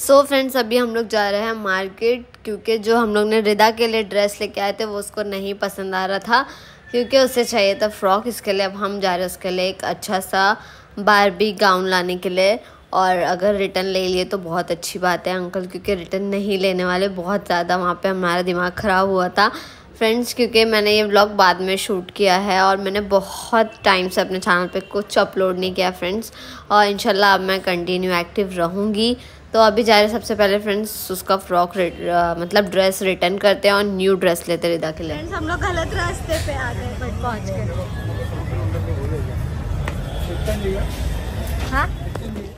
सो so friends अभी हम लोग जा रहे हैं मार्केट क्योंकि जो हम लोग ने रिदा के लिए ड्रेस लेके आए थे, वो उसको नहीं पसंद आ रहा था, क्योंकि उसे चाहिए था फ्रॉक इसके लिए अब हम जा रहे हैं उसके लिए एक अच्छा सा बारबी गाउन लाने के लिए। और अगर रिटर्न ले लिए तो बहुत अच्छी बात है अंकल क्योंकि रिटर्न नहीं लेने वाले, बहुत ज़्यादा वहाँ पर हमारा दिमाग ख़राब हुआ था। फ्रेंड्स क्योंकि मैंने ये व्लॉग बाद में शूट किया है और मैंने बहुत टाइम से अपने चैनल पे कुछ अपलोड नहीं किया फ्रेंड्स और इंशाल्लाह अब मैं कंटिन्यू एक्टिव रहूँगी। तो अभी जा रहे सबसे पहले फ्रेंड्स उसका फ्रॉक मतलब ड्रेस रिटर्न करते हैं और न्यू ड्रेस लेते रिदा के लिए फ्रेंड्स हम लोग गलत रास्ते पे आ गए बट पहुँच गए। हाँ पाकिस्तानी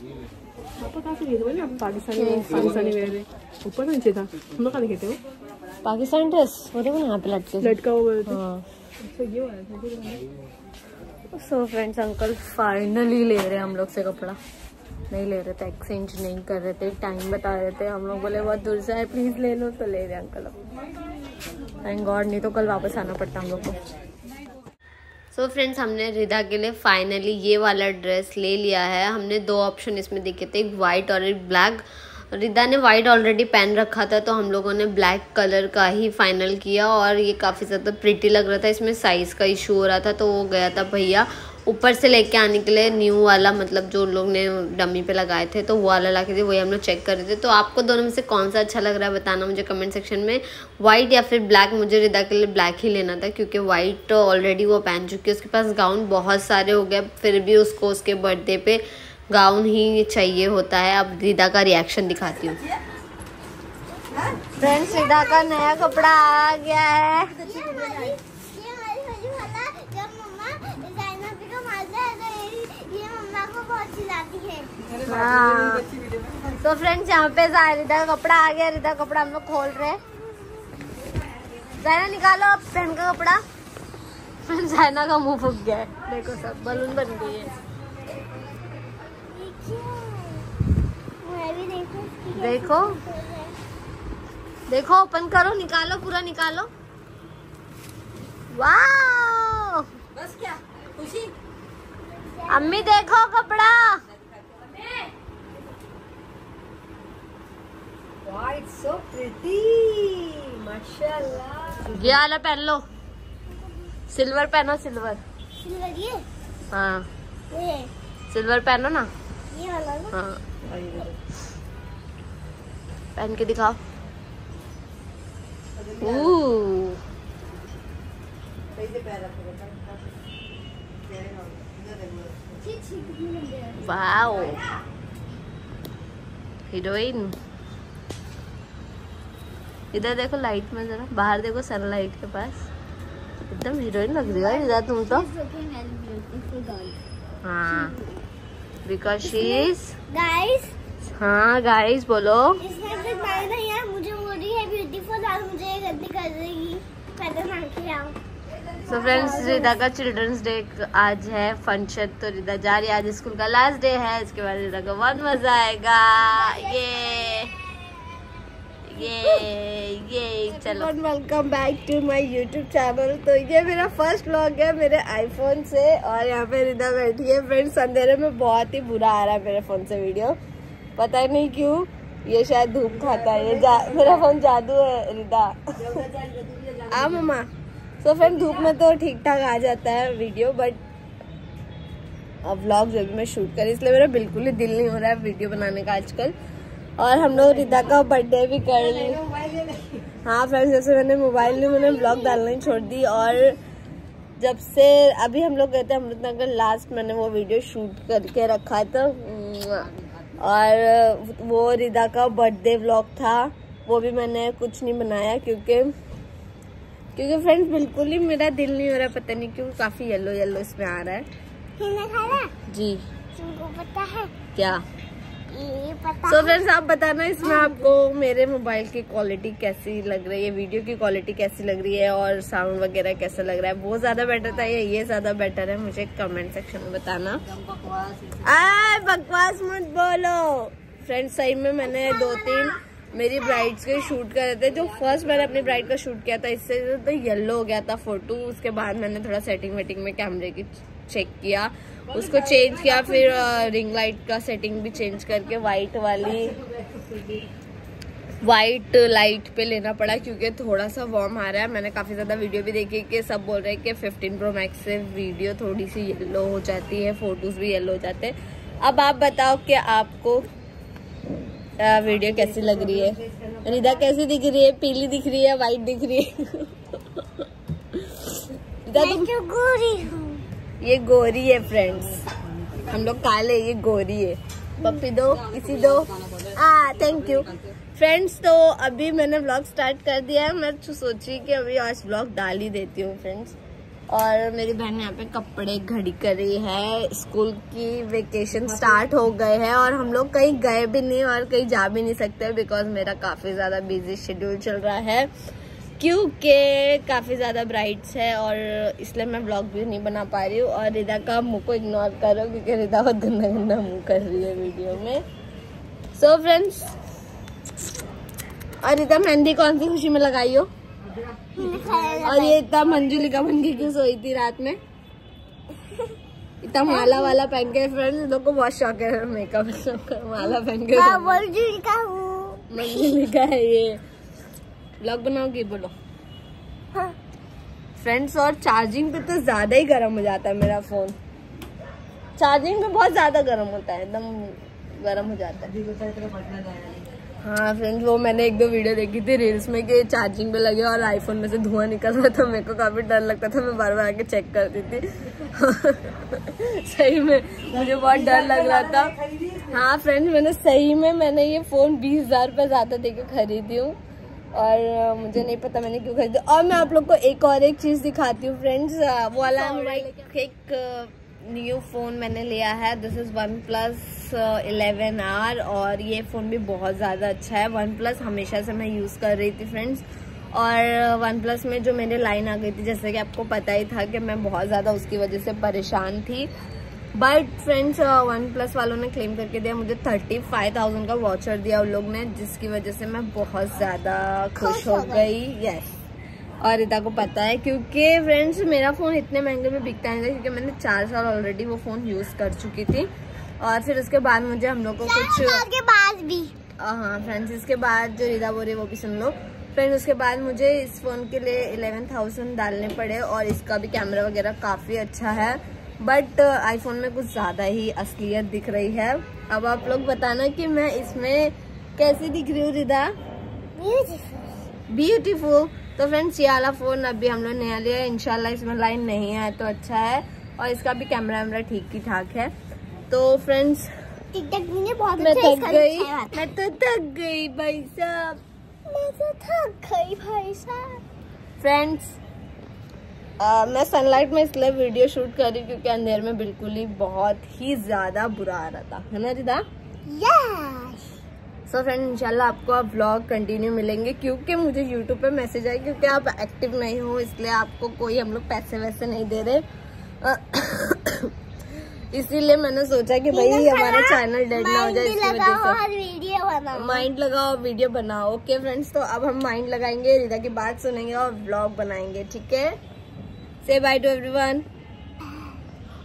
पाकिस्तानी वेयर ऊपर नीचे था हम लोग देखे थे वो पाकिस्तान ड्रेस वो देखो यहाँ पे लटके लटका हुआ था ये वाला था सो फ्रेंड्स अंकल फाइनली ले रहे हैं हम लोग से कपड़ा। नहीं ले रहे थे एक्सचेंज नहीं कर रहे थे टाइम बता रहे थे। हम लोग बोले बहुत दूर से आए प्लीज़ ले लो तो ले रहे अंकल अब। थैंक गॉड नहीं तो कल वापस आना पड़ता हम लोग को। सो so फ्रेंड्स हमने रिदा के लिए फाइनली ये वाला ड्रेस ले लिया है। हमने दो ऑप्शन इसमें देखे थे, एक वाइट और एक ब्लैक रिदा ने वाइट ऑलरेडी पहन रखा था तो हम लोगों ने ब्लैक कलर का ही फाइनल किया और ये काफ़ी ज़्यादा प्रिटी लग रहा था। इसमें साइज़ का इशू हो रहा था तो वो गया था भैया। ऊपर से लेके आने के लिए न्यू वाला मतलब जो लोग ने डमी पे लगाए थे तो वो वाला ला के थे वही हम लोग चेक कर रहे थे। तो आपको दोनों में से कौन सा अच्छा लग रहा है बताना मुझे कमेंट सेक्शन में। वाइट या फिर ब्लैक मुझे रिदा के लिए ब्लैक ही लेना था क्योंकि वाइट ऑलरेडी वो पहन चुकी है। उसके पास गाउन बहुत सारे हो गए फिर भी उसको उसके बर्थडे पर गाउन ही चाहिए होता है। अब रिदा का रिएक्शन दिखाती हूँ। फ्रेंड्स रिदा का नया कपड़ा आ गया है। तो फ्रेंड्स, यहाँ पे रिदा कपड़ा आ गया, रिदा कपड़ा हम लोग खोल रहे जायना, निकालो अब पहन का कपड़ा। फ्रेंड जायना का मुँह फूक गया देखो सब, बलून बन गई है। देखो। देखो, ओपन करो, निकालो, पूरा निकालो। वाह बस क्या? खुशी? अम्मी देखो कपड़ा। सो माशाल्लाह ये वाला पहन लो। सिल्वर पहनो सिल्वर सिल्वर ये? हाँ। ये। सिल्वर पहनो ना। ये वाला ना? हाँ। पहन के दिखाओ। Ooh. वाओ हीरोइन इधर देखो लाइट में जरा बाहर देखो सनलाइट के पास। एकदम हीरोइन लग रही है इधर तुम तो। हाँ। बिकॉज़ शी इज़ गाइस हाँ गाइस बोलो। मुझे रही है ब्यूटीफुल और मुझे गलती कर आऊँ सो फ्रेंड्स रिदा का चिल्ड्रंस डे आज है फ़ंक्शन तो रिदा जा रही है। आज स्कूल का लास्ट डे है इसके बाद रिदा को बहुत मज़ा आएगा। ये ये ये चलो। Welcome back to my YouTube channel तो ये मेरा फ़र्स्ट व्लॉग है मेरे आईफोन से और यहाँ पे रिदा बैठी है। फ्रेंड्स अंधेरे में बहुत ही बुरा आ रहा है मेरे फ़ोन से वीडियो पता नहीं क्यों ये शायद धूप खाता है। ये जा, मेरा फ़ोन जादू है रिदा आ मम्मा। सो फ्रेंड धूप में तो ठीक ठाक आ जाता है वीडियो बट अब व्लॉग जो भी मैं शूट करी, इसलिए मेरा बिल्कुल ही दिल नहीं हो रहा है वीडियो बनाने का आजकल। और हम लोग रिदा का बर्थडे भी कर लिए हाँ। फ्रेंड्स जैसे मैंने मोबाइल में मैंने ब्लॉग डालना ही छोड़ दी और जब से अभी हम लोग गए थे अमृतनगर लास्ट मैंने वो वीडियो शूट करके रखा था और वो रिदा का बर्थडे व्लॉग था, वो भी मैंने कुछ नहीं बनाया क्योंकि क्योंकि फ्रेंड्स बिल्कुल ही मेरा दिल नहीं हो रहा पता नहीं क्यों काफ़ी येलो येलो इसमें आ रहा है। जी। तुमको पता है? क्या? सो फ्रेंड्स आप बताना इसमें आपको मेरे मोबाइल की क्वालिटी कैसी लग रही है वीडियो की क्वालिटी कैसी लग रही है और साउंड वगैरह कैसा लग रहा है? बहुत ज़्यादा बेटर था या ये ज़्यादा बेटर है? मुझे कमेंट सेक्शन में बताना। बकवास मत बोलो। फ्रेंड्स सही में मैंने दो तीन मेरी ब्राइड्स के शूट कर रहे थे, जो फ़र्स्ट मैंने अपनी ब्राइड का शूट किया था, इससे तो येलो हो गया था फ़ोटो उसके बाद मैंने थोड़ा सेटिंग वेटिंग में कैमरे की चेक किया, उसको चेंज किया, फिर रिंग लाइट का सेटिंग भी चेंज करके वाइट वाली वाइट लाइट पे लेना पड़ा, क्योंकि थोड़ा सा वार्म आ रहा है। मैंने काफ़ी ज़्यादा वीडियो भी देखी कि सब बोल रहे हैं कि 15 प्रो मैक्स से वीडियो थोड़ी सी येलो हो जाती है फ़ोटोज़ भी येलो हो जाते हैं। अब आप बताओ कि आपको आ, वीडियो कैसी लग रही है? रिदा कैसी दिख रही है? पीली दिख रही है? वाइट दिख रही है? रिदा तुम तो गोरी हूँ। ये गोरी है फ्रेंड्स हम लोग काले ये गोरी है. पप्पी दो किसी दो. आ थैंक यू फ्रेंड्स तो अभी मैंने ब्लॉग स्टार्ट कर दिया है. मैं तो सोची कि अभी आज ब्लॉग डाल ही देती हूँ फ्रेंड्स और मेरी बहन यहाँ पे कपड़े घड़ी कर रही है। स्कूल की वेकेशन स्टार्ट हो गए हैं और हम लोग कहीं गए भी नहीं और कहीं जा भी नहीं सकते बिकॉज़ मेरा काफ़ी ज़्यादा बिज़ी शेड्यूल चल रहा है। क्योंकि काफ़ी ज़्यादा ब्राइट्स है और इसलिए मैं ब्लॉग भी नहीं बना पा रही हूँ और रिदा का मुँह को इग्नोर करो क्योंकि रिदा बहुत गंदा गंदा मुँह कर रही है वीडियो में। सो so फ्रेंड्स और रिदा, मेहंदी कौन सी खुशी में लगाई हो? और ये इतना मंजुलिका बन के क्यों सोई थी रात में? इतना माला वाला पहन के फ्रेंड्स लोग को बहुत शौक है मेकअप माला पहन के। मंजुलिका है। ये। ब्लॉग बनाओगी बोलो। हाँ। फ्रेंड्स और चार्जिंग पे तो ज़्यादा ही गर्म हो जाता है मेरा फ़ोन चार्जिंग पे बहुत ज़्यादा गर्म होता है एकदम गर्म हो जाता है। हाँ फ्रेंड्स वो मैंने एक दो वीडियो देखी थी रील्स में कि चार्जिंग पे लगे और आईफोन में से धुआँ निकल रहा था मेरे को काफ़ी डर लगता था मैं बार बार आके चेक करती थी। सही में मुझे बहुत डर लग रहा था। हाँ फ्रेंड्स मैंने सही में मैंने ये फ़ोन बीस हज़ार रुपये ज़्यादा देके खरीदी हूँ। और मुझे नहीं पता मैंने क्यों खरीदी। और मैं आप लोग को एक और एक चीज़ दिखाती हूँ फ्रेंड्स वो वाला मेरा एक न्यू फ़ोन मैंने लिया है this is OnePlus eleven R और ये फ़ोन भी बहुत ज़्यादा अच्छा है। वन प्लस हमेशा से मैं यूज़ कर रही थी फ्रेंड्स और वन प्लस में जो मेरे लाइन आ गई थी जैसे कि आपको पता ही था कि मैं बहुत ज़्यादा उसकी वजह से परेशान थी। बट फ्रेंड्स वन प्लस वालों ने क्लेम करके दिया मुझे थर्टी फाइव थाउज़ेंड का वाचर दिया उन लोग ने जिसकी वजह से मैं बहुत ज़्यादा खुश हो गई। यस और रिता को पता है क्योंकि फ्रेंड्स मेरा फ़ोन इतने महँगे में बिकता नहीं था क्योंकि मैंने चार साल ऑलरेडी वो फ़ोन यूज़ कर चुकी थी। और फिर उसके बाद मुझे हम लोग को कुछ के बाद भी। हाँ फ्रेंड्स इसके बाद जो रिदा बोल रही है वो भी सुन लो। फ्रेंड्स उसके बाद मुझे इस फ़ोन के लिए इलेवन थाउज़ेंड डालने पड़े और इसका भी कैमरा वगैरह काफ़ी अच्छा है। बट आईफोन में कुछ ज़्यादा ही असलियत दिख रही है। अब आप लोग बताना कि मैं इसमें कैसी दिख रही हूँ रिदा ब्यूटीफुल तो फ्रेंड्स ये वाला फ़ोन अभी हम लोग नया लिया है। इनशाला इसमें लाइन नहीं है तो अच्छा है। और इसका भी कैमरा वैमरा ठीक ही ठाक है। तो फ्रेंड्स बहुत मैं अच्छा थक गई। मैं तो थक गई भाई साहब। मैं तो थक गई भाई साहब। फ्रेंड्स मैं सनलाइट में इसलिए वीडियो शूट कर रही क्योंकि अंधेर में बिल्कुल ही बहुत ही ज़्यादा बुरा आ रहा था। है ना रिदा? यस सो फ्रेंड इंशाल्लाह आपको अब व्लॉग कंटिन्यू मिलेंगे क्योंकि मुझे यूट्यूब पे मैसेज आए क्योंकि आप एक्टिव नहीं हो इसलिए आपको कोई हम लोग पैसे वैसे नहीं दे रहे। इसीलिए मैंने सोचा कि भाई हमारा चैनल डेड ना हो जाए इसकी वजह से। और वीडियो बनाओ। माइंड लगाओ वीडियो बनाओ। ओके फ्रेंड्स तो अब हम माइंड लगाएँगे रीता की बात सुनेंगे और ब्लॉग बनाएँगे ठीक है? से बाय टू एवरीवन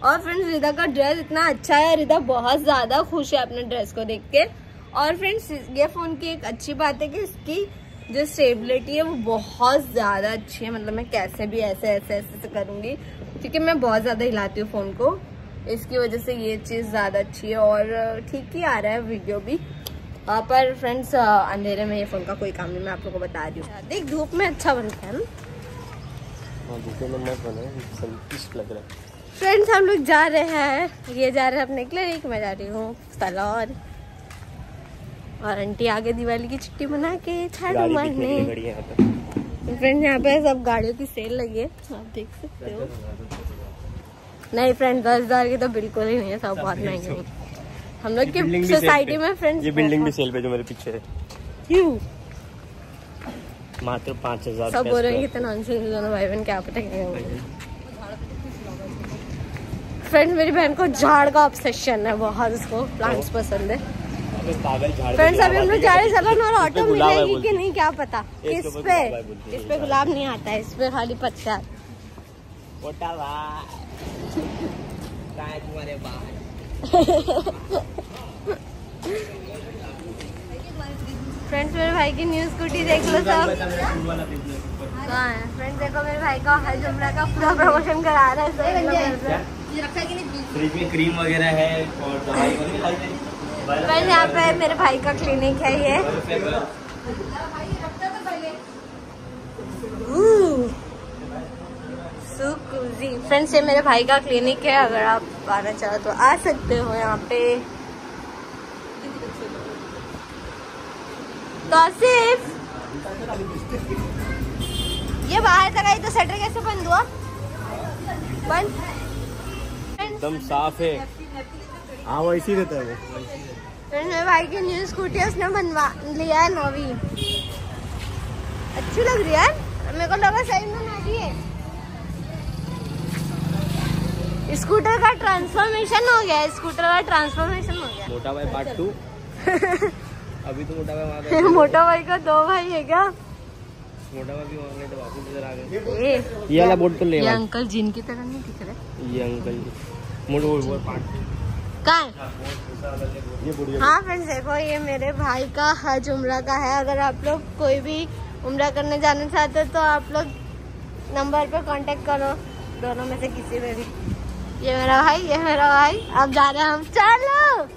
और फ्रेंड्स रिदा का ड्रेस इतना अच्छा है रिदा बहुत ज़्यादा खुश है अपने ड्रेस को देख के। और फ्रेंड्स ये फ़ोन की एक अच्छी बात है कि इसकी जो स्टेबिलिटी है वो बहुत ज़्यादा अच्छी है। मतलब मैं कैसे भी ऐसे ऐसे ऐसे करूँगी क्योंकि मैं बहुत ज़्यादा हिलाती हूँ फ़ोन को। इसकी वजह से ये चीज़ ज़्यादा अच्छी है और ठीक ही आ रहा है वीडियो भी। आ, पर फ्रेंड्स अंधेरे में ये फ़ोन का कोई काम नहीं मैं आप लोगों को बता रही हूँ। देख धूप में अच्छा बनता है ना? हाँ भूखे में मत बने संतुष्ट लग रहा है। फ्रेंड्स हम लोग जा रहे हैं ये जा रहे हैं अपने क्लिनिक मैं जा रही हूँ सलौर और। आंटी आगे दिवाली की छुट्टी बना के गाड़ी मारने। फ्रेंड्स यहाँ पे सब गाड़ियों की सेल लगी है आप देख सकते हो। नहीं फ्रेंड दस हज़ार की तो बिल्कुल ही नहीं है सब बहुत महँगे हम लोग की सोसाइटी में फ्रेंड्स ये बिल्डिंग भी सेल पे जो मेरे पीछे है। क्यों? मात्र पाँच हज़ार सब बोल रहे हैं कितना दोनों भाई बहन क्या पता क्या फ्रेंड्स मेरी बहन को झाड़ का ऑब्सेशन है बहुत उसको प्लांट्स पसंद है। फ्रेंड्स अभी हम लोग जा रहे हैं सलन और ऑटो मिलेगी कि नहीं क्या पता? किस पे। इस पे गुलाब नहीं आता है इस पे खाली पत्ते फ्रेंड्स मेरे भाई की न्यू स्कूटी देख लो सब। फ्रेंड्स देखो मेरे भाई का हज उम्र का पूरा प्रमोशन करा रहा है सब। फ्रिज में क्रीम वगैरह है और दवाई वगैरह। यहाँ पे मेरे भाई का क्लिनिक है ये। सुकुजी फ्रेंड्स ये मेरे भाई का क्लिनिक है अगर आप आना चाहो तो आ सकते हो यहाँ पे। तौसीफ ये बाहर तक आई तो शटर कैसे बंद हुआ? बंद। एकदम साफ़ है। हाँ वो इसी रहता है फ्रेंड्स मेरे भाई की न्यू स्कूटी उसने बनवा लिया है नवी। अच्छी लग रही है मेरे को लगा सही में नवी है। स्कूटर का ट्रांसफॉर्मेशन हो गया स्कूटर का ट्रांसफॉर्मेशन हो गया। मोटा भाई पार्ट टू अभी तो मोटा भाई वहाँ मोटा भाई का दो भाई है क्या? मोटा भाई भी वहाँ गए तो वापस इधर आ गए। ये वाला बोर्ड तो ले ये अंकल जिन की तरह नहीं दिख रहे? ये uncle motherboard board part कहाँ है हाँ फ्रेंड्स देखो ये मेरे भाई का हज उम्र का है। अगर आप लोग कोई भी उम्र करने जाना चाहते हो तो आप लोग नंबर पे कांटेक्ट करो। दोनों में से किसी में भी। ये मेरा भाई, ये मेरा भाई। अब जा रहे हैं हम। चलो।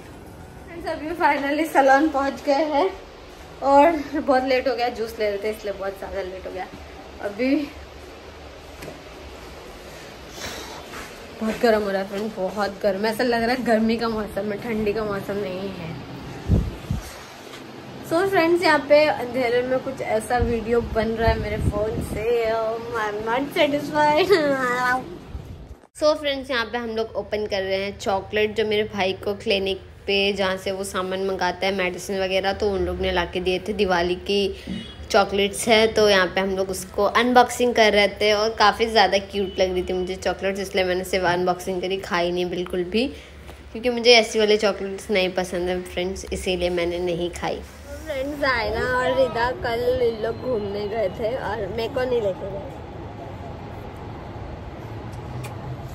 अभी फाइनली सलोन पहुँच गए हैं। और बहुत लेट हो गया जूस ले थे इसलिए बहुत ज़्यादा लेट हो गया। अभी बहुत गर्म हो रहा है फ्रेंड बहुत गर्म। ऐसा लग रहा है गर्मी का मौसम है, ठंडी का मौसम नहीं है। सो so फ्रेंड्स यहाँ पे अंधेरे में कुछ ऐसा वीडियो बन रहा है मेरे फ़ोन से। I am not satisfied so friends यहाँ पे हम लोग ओपन कर रहे हैं चॉकलेट जो मेरे भाई को क्लिनिक पे जहाँ से वो सामान मंगाता है मेडिसिन वगैरह तो उन लोग ने ला के दिए थे दिवाली की चॉकलेट्स है। तो यहाँ पे हम लोग उसको अनबॉक्सिंग कर रहे थे और काफ़ी ज़्यादा क्यूट लग रही थी मुझे चॉकलेट्स इसलिए मैंने सिर्फ़ अनबॉक्सिंग करी, खाई नहीं बिल्कुल भी, क्योंकि मुझे ऐसी वाले चॉकलेट्स नहीं पसंद है फ्रेंड्स इसीलिए मैंने नहीं खाई। फ्रेंड्स आए ना और रिदा कल इन लोग घूमने गए थे और मेरे को नहीं लेके गए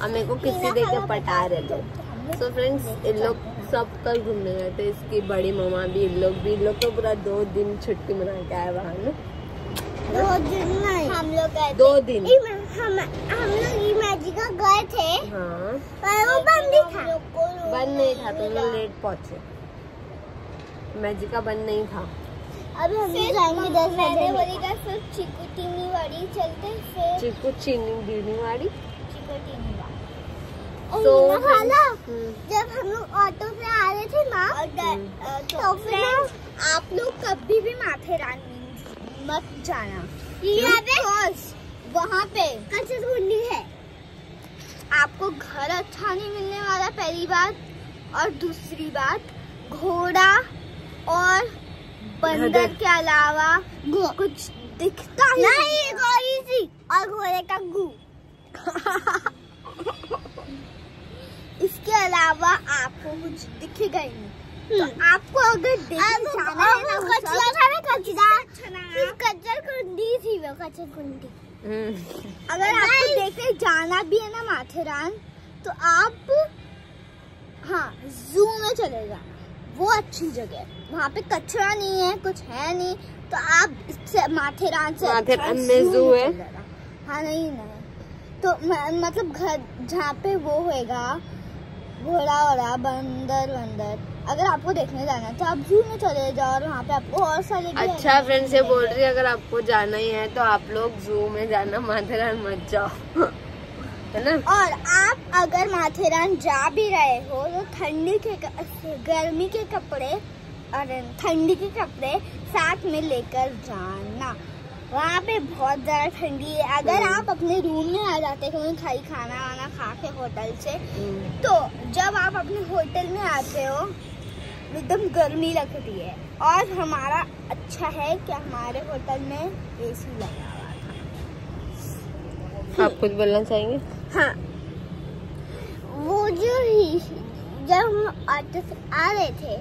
और मेरे को किसी दे के पटा रहे थे। सो फ्रेंड्स इन लोग सब कल घूमने गए थे। इसकी बड़ी मम्मा भी इन लोग भी इन लोग तो पूरा दो दिन छुट्टी मना के आए वहाँ ना। दो दिन नहीं। हम लोग गए दो दिन। थे हम हम लोग इमेजिका गए थे। हाँ। पर वो बंद ही था। बंद नहीं था तुम लोग लेट पहुँचे। मैजिका बंद नहीं था। अभी हम जाएँगे दस बोली फिर चिकू वाड़ी चलते फिर चिकू चीनी बीनी वाली। चिकू तो तो जब हम लोग ऑटो से आ रहे थे ना तो फिर आप लोग कभी भी माथेरान मत जाना। वहाँ पे कच्ची है। आपको घर अच्छा नहीं मिलने वाला पहली बात। और दूसरी बात घोड़ा और बंदर के अलावा कुछ दिखता ही नहीं और घोड़े का गू। इसके अलावा आपको कुछ दिखेगा ही नहीं। तो आपको अगर है ना ना कुंडी थी वो कचर कुंडी। हम्म, अगर आपको देखने जाना भी है ना माथेरान तो आप हाँ जू में चले जाना। वो अच्छी जगह है। वहाँ पे कचरा नहीं है कुछ है नहीं। तो आप इससे माथेरान से माथेरान अच्छा में zoo है? हाँ नहीं नहीं। तो मतलब घर जहाँ पे वो होएगा घोड़ा वोड़ा बंदर वंदर अगर आपको देखने जाना है तो आप जू में चले जाओ और वहाँ पे आपको और सारे अच्छा फ्रेंड्स ये बोल रही है अगर आपको जाना ही है तो आप लोग जू में जाना माथेरान मत जाओ। है ना? और आप अगर माथेरान जा भी रहे हो तो ठंडी के गर्मी के कपड़े और ठंडी के कपड़े साथ में लेकर जाना। वहाँ पे बहुत ज़्यादा ठंडी है। अगर आप अपने रूम में आ जाते हो खाई खाना वाना खा के होटल से तो जब आप अपने होटल में आते हो एकदम गर्मी लगती है। और हमारा अच्छा है कि हमारे होटल में एसी लगा हुआ था। आप कुछ बोलना चाहेंगे हाँ। वो जो ही जब हम ऑटो से आ रहे थे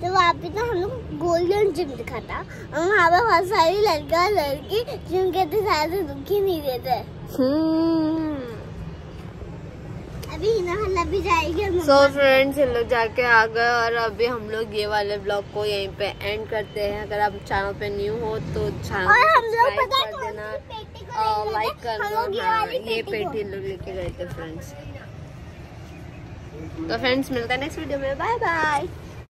तो वहाँ पे ना हम लोग गोल्डन जिम दिखा था। और वहाँ पे बहुत सारी लड़का लड़की जिम के थे सारे दुखी नहीं देते। हम्म, अभी हिना भी जाएगी सो फ्रेंड्स हम लोग जाके आ गए और अभी हम लोग ये वाले ब्लॉग को यहीं पे एंड करते हैं। अगर आप चैनल पे न्यू हो तो चैनल कर देना। लाइक गए थे? कर दो ये हाँ ये। पेटी लोग लेके गए थे फ्रेंड्स तो फ्रेंड्स मिलता है नेक्स्ट वीडियो में. Bye bye